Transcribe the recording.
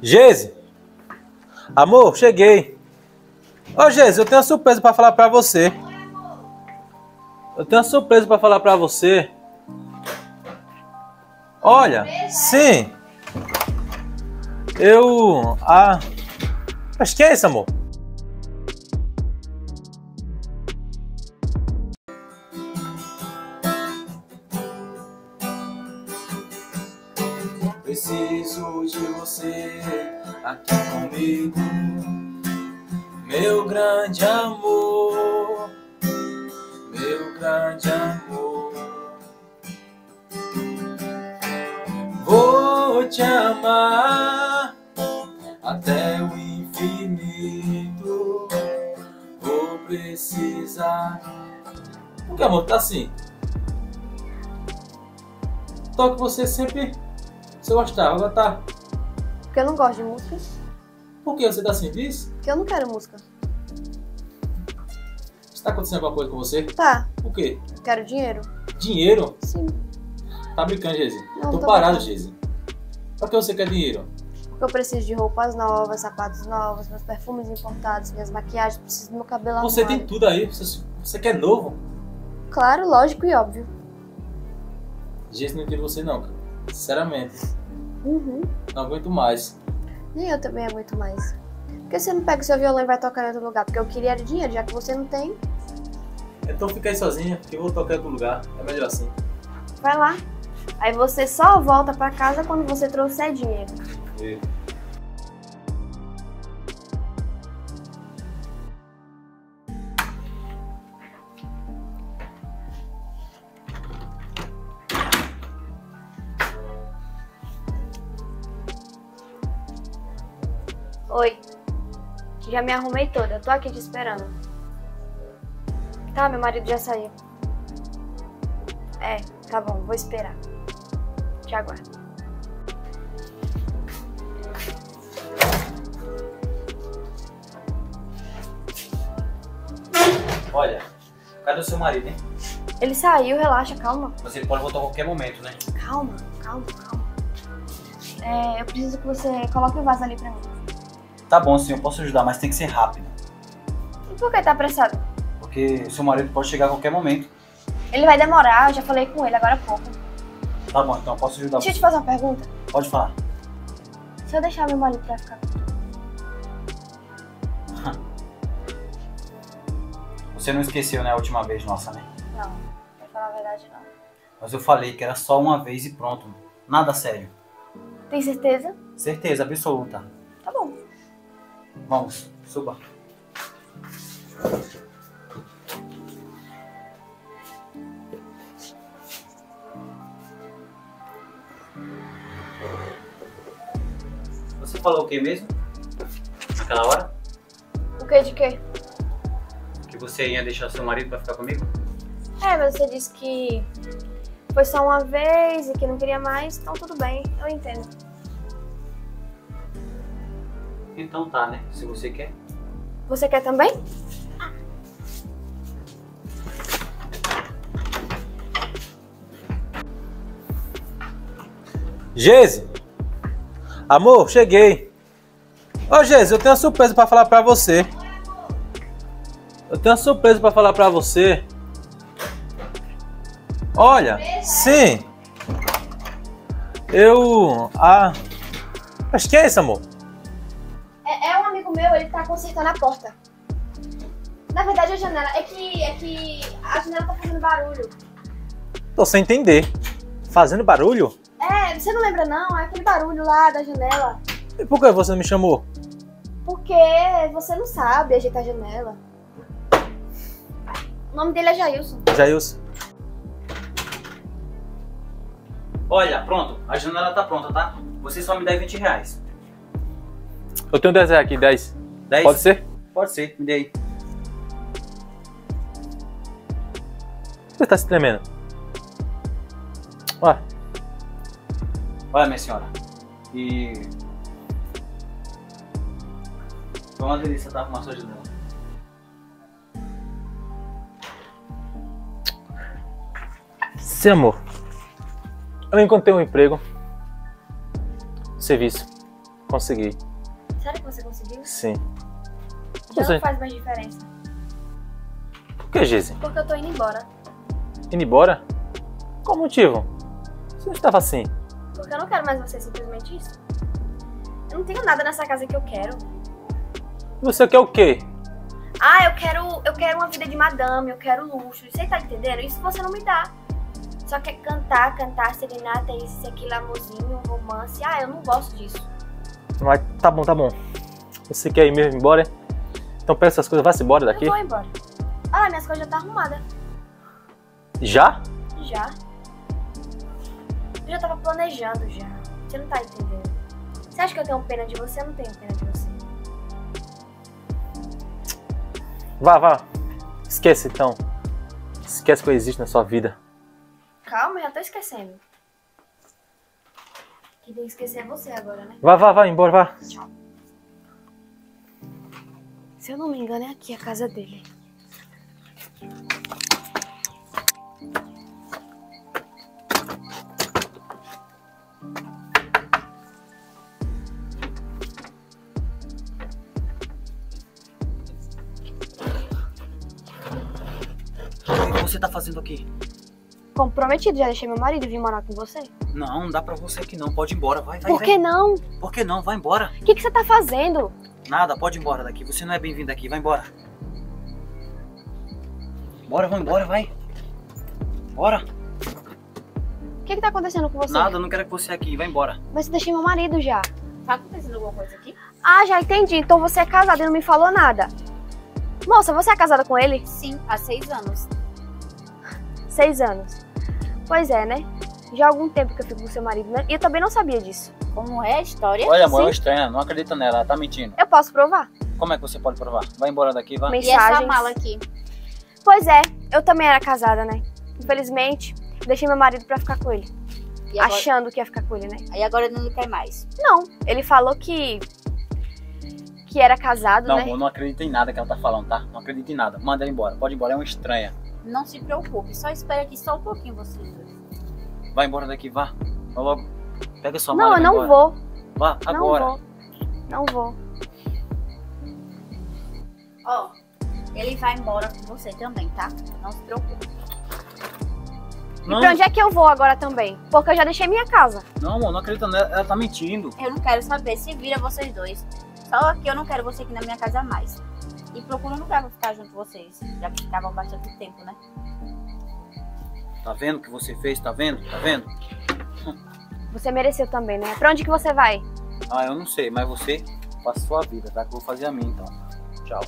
Geise! Amor, cheguei. Ô, Geise, eu tenho uma surpresa pra falar pra você. Eu tenho uma surpresa pra falar pra você. Olha, sim. Eu. Ah. Mas que é isso, amor? De você aqui comigo, meu grande amor, meu grande amor. Vou te amar até o infinito. Vou precisar. Por que, amor? Tá assim. Toque você sempre. Você gostava, agora tá. Porque eu não gosto de música. Por que você tá assim? Diz? Porque eu não quero música. Está acontecendo alguma coisa com você? Tá, Por quê? quero dinheiro. Dinheiro? Sim. Tá brincando, Geise? Não, Tô tô parado. Geise. Pra que você quer dinheiro? Porque eu preciso de roupas novas, sapatos novos, meus perfumes importados, minhas maquiagens, preciso do meu cabelo Você arrumado. tem tudo aí. Você, você quer novo? Claro, lógico e óbvio. Geise, não entendo você não, cara. Sinceramente. Uhum. Não aguento mais. Nem eu também aguento mais. Por que você não pega o seu violão e vai tocar em outro lugar? Porque eu queria dinheiro, já que você não tem. Então fica aí sozinha, que eu vou tocar em outro lugar. É melhor assim. Vai lá. Aí você só volta pra casa quando você trouxer dinheiro. E- Oi. Já me arrumei toda, eu tô aqui te esperando. Tá, meu marido já saiu. É, tá bom, vou esperar. Te aguardo. Olha, cadê o seu marido, hein? Ele saiu, relaxa, calma. Mas ele pode voltar a qualquer momento, né? Calma, calma, calma. É, eu preciso que você coloque o vaso ali pra mim. Tá bom, sim, eu posso ajudar, mas tem que ser rápido. E por que tá apressado? Porque seu marido pode chegar a qualquer momento. Ele vai demorar, eu já falei com ele agora há pouco. Tá bom, então eu posso ajudar Deixa eu te fazer uma pergunta. Pode falar. Se eu deixar meu marido pra ficar com Você não esqueceu, né, a última vez nossa, né? Não, pra falar a verdade, não. Mas eu falei que era só uma vez e pronto. Nada sério. Tem certeza? Certeza absoluta. Tá bom. Vamos, suba. Você falou o que mesmo? Naquela hora? O que de quê? Que você ia deixar seu marido pra ficar comigo? É, mas você disse que foi só uma vez e que não queria mais, então tudo bem, eu entendo. Então tá, né? Se você quer. Você quer também? Geise! Amor, cheguei. Ô, Geise, eu tenho uma surpresa pra falar pra você. Eu tenho uma surpresa pra falar pra você. Olha, sim. Eu. Ah. Mas que é isso, amor? Amigo meu, ele tá consertando a porta. Na verdade, a janela. É que, é que a janela tá fazendo barulho. Tô sem entender. Fazendo barulho? É, você não lembra não? É aquele barulho lá da janela. E por que você não me chamou? Porque você não sabe ajeitar a janela. O nome dele é Jailson. Jailson. Olha, pronto. A janela tá pronta, tá? Você só me dá 20 reais. Eu tenho 10 reais aqui, 10. 10? Pode ser? Pode ser, me dê aí. Você tá se tremendo? Ué, Olha, minha senhora. E. Foi uma delícia estar com a sua janela. sim, amor. Eu encontrei um emprego. Serviço. Consegui. Sério que você conseguiu? Sim. Já Você- não faz mais diferença. Por que, Geise? Porque eu tô indo embora. Indo embora? Qual motivo? Você não estava assim. Porque eu não quero mais você, simplesmente isso. Eu não tenho nada nessa casa que eu quero. Você quer o quê? Ah, eu quero, eu quero uma vida de madame, eu quero luxo. Você tá entendendo? Isso você não me dá. Só quer cantar, cantar, serenata, esse, aquele amorzinho, romance. Ah, eu não gosto disso. Mas tá bom, tá bom. Você quer ir mesmo embora? Então pega essas coisas, vai-se embora daqui. Eu vou embora. Ah, minhas coisas já tá arrumada. Já? Já. Eu já tava planejando já. Você não tá entendendo. Você acha que eu tenho pena de você? Eu não tenho pena de você. Vá, vá. Esquece então. Esquece que eu existo na sua vida. Calma, eu já tô esquecendo. Quem tem que esquecer é você agora, né? Vá, vá, vá, embora, vá. Se eu não me engano, é aqui a casa dele. O que você tá fazendo aqui? Comprometido, já deixei meu marido vir morar com você. Não, não dá pra você aqui não. Pode ir embora. Vai, vai, Por vai. que não? Por que não? Vai embora. O que, que você tá fazendo? Nada, pode ir embora daqui. Você não é bem-vindo aqui. Vai embora. Bora, vamos embora, vai. Bora. O que, que tá acontecendo com você? Nada, eu não quero que você aqui. Vai embora. Mas eu deixei meu marido já. Tá acontecendo alguma coisa aqui? Ah, já entendi. Então você é casada e não me falou nada. Moça, você é casada com ele? Sim, há seis anos. Seis anos. Pois é, né? Já há algum tempo que eu fico com seu marido, né? E eu também não sabia disso. Como é a história? Olha, amor, Sim. é estranha. Não acredita nela. Ela tá mentindo. Eu posso provar. Como é que você pode provar? Vai embora daqui, vai. E essa Mensagens. mala aqui? Pois é, eu também era casada, né? Infelizmente, deixei meu marido pra ficar com ele. E agora, Achando que ia ficar com ele, né? aí agora não quer mais. Não, ele falou que. que era casado, Não, né? amor, não acredita em nada que ela tá falando, tá? Não acredita em nada. Manda ela embora. Pode ir embora, é uma estranha. Não se preocupe, só espera aqui só um pouquinho vocês dois. Vai embora daqui, vá. Vai logo. Pega sua Não, mala eu e vai não embora. vou. Vá, agora. Não vou. Não vou. Ó, ele vai embora com você também, tá? Não se preocupe. Não, E pra onde é que eu vou agora também? Porque eu já deixei minha casa. não, amor, não acredita nela. Ela tá mentindo. Eu não quero saber, se vira vocês dois. Só que eu não quero você aqui na minha casa mais. E procura um lugar pra ficar junto com vocês, já que ficavam bastante tempo, né? Tá vendo o que você fez? Tá vendo? Tá vendo? Você mereceu também, né? Pra onde que você vai? Ah, eu não sei, mas você faça sua vida, tá? Que eu vou fazer a minha então. Tchau.